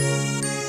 Música